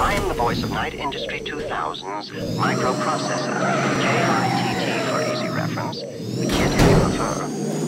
I am the voice of Night Industry 2000's microprocessor, KITT for easy reference. The you prefer.